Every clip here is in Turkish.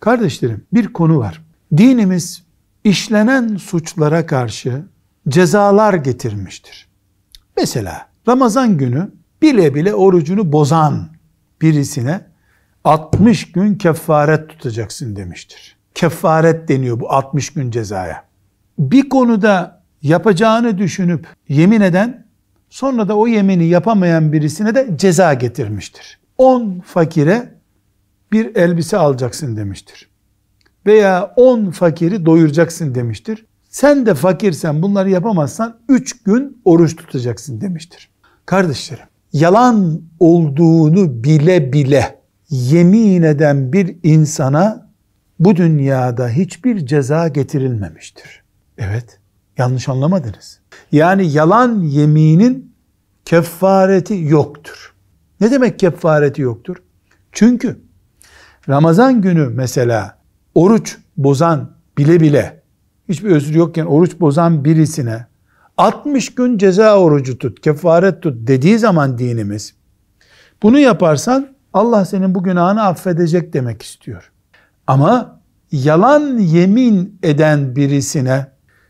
Kardeşlerim bir konu var. Dinimiz işlenen suçlara karşı cezalar getirmiştir. Mesela Ramazan günü bile bile orucunu bozan birisine 60 gün kefaret tutacaksın demiştir. Kefaret deniyor bu 60 gün cezaya. Bir konuda yapacağını düşünüp yemin eden sonra da o yemini yapamayan birisine de ceza getirmiştir. 10 fakire bir elbise alacaksın demiştir. Veya 10 fakiri doyuracaksın demiştir. Sen de fakirsen bunları yapamazsan 3 gün oruç tutacaksın demiştir. Kardeşlerim, yalan olduğunu bile bile yemin eden bir insana bu dünyada hiçbir ceza getirilmemiştir. Evet, yanlış anlamadınız. Yani yalan yeminin kefareti yoktur. Ne demek kefareti yoktur? Çünkü Ramazan günü mesela oruç bozan bile bile hiçbir özür yokken oruç bozan birisine 60 gün ceza orucu tut, kefaret tut dediği zaman dinimiz bunu yaparsan Allah senin bu günahını affedecek demek istiyor. Ama yalan yemin eden birisine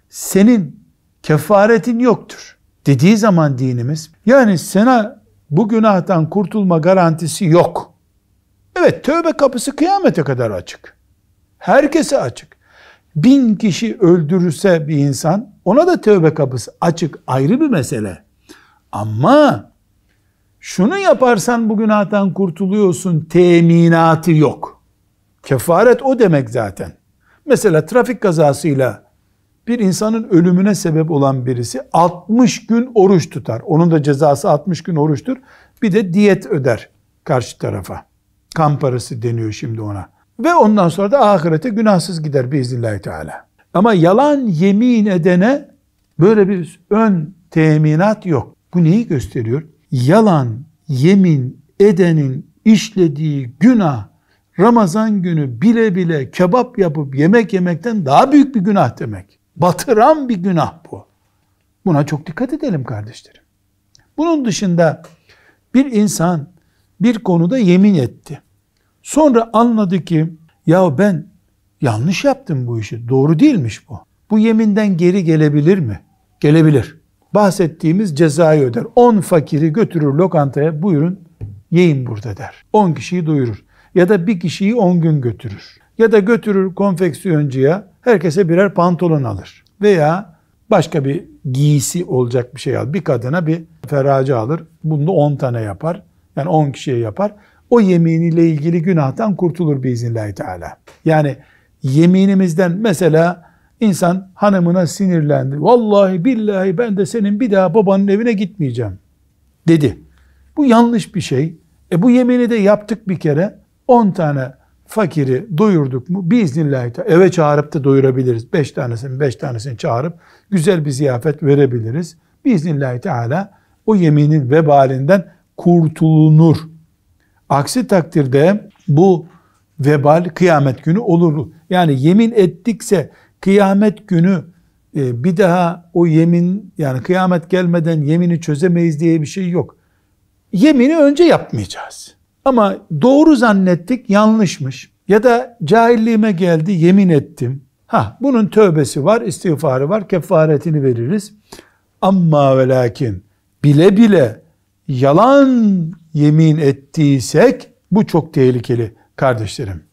senin kefaretin yoktur dediği zaman dinimiz yani sana bu günahtan kurtulma garantisi yok. Evet tövbe kapısı kıyamete kadar açık. Herkese açık. Bin kişi öldürürse bir insan ona da tövbe kapısı açık ayrı bir mesele. Ama şunu yaparsan bu günahtan kurtuluyorsun teminatı yok. Kefaret o demek zaten. Mesela trafik kazasıyla bir insanın ölümüne sebep olan birisi 60 gün oruç tutar. Onun da cezası 60 gün oruçtur. Bir de diyet öder karşı tarafa. Kan parası deniyor şimdi ona. Ve ondan sonra da ahirete günahsız gider biiznillahü teala. Ama yalan yemin edene böyle bir ön teminat yok. Bu neyi gösteriyor? Yalan yemin edenin işlediği günah Ramazan günü bile bile kebap yapıp yemek yemekten daha büyük bir günah demek. Batıran bir günah bu. Buna çok dikkat edelim kardeşlerim. Bunun dışında bir insan bir konuda yemin etti. Sonra anladı ki ya ben yanlış yaptım bu işi. Doğru değilmiş bu. Bu yeminden geri gelebilir mi? Gelebilir. Bahsettiğimiz cezayı öder. 10 fakiri götürür lokantaya buyurun yiyin burada der. 10 kişiyi doyurur. Ya da bir kişiyi 10 gün götürür. Ya da götürür konfeksiyoncuya herkese birer pantolon alır. Veya başka bir giysi olacak bir şey alır. Bir kadına bir feracı alır. Bunu 10 tane yapar. Yani 10 kişiye yapar o yeminiyle ilgili günahtan kurtulur biiznillahü teala. Yani yeminimizden mesela insan hanımına sinirlendi. Vallahi billahi ben de senin bir daha babanın evine gitmeyeceğim dedi. Bu yanlış bir şey. E bu yemini de yaptık bir kere. 10 tane fakiri doyurduk mu biiznillahü teala eve çağırıp da doyurabiliriz. 5 tanesini 5 tanesini çağırıp güzel bir ziyafet verebiliriz. Biiznillahü teala o yeminin vebalinden kurtulunur. Aksi takdirde bu vebal kıyamet günü olur. Yani yemin ettikse kıyamet günü e, bir daha o yemin yani kıyamet gelmeden yemini çözemeyiz diye bir şey yok. Yemini önce yapmayacağız. Ama doğru zannettik yanlışmış. Ya da cahilliğime geldi yemin ettim. Ha bunun tövbesi var, istiğfarı var, kefaretini veririz. Amma ve lakin bile bile yalan yemin ettiysek bu çok tehlikeli kardeşlerim.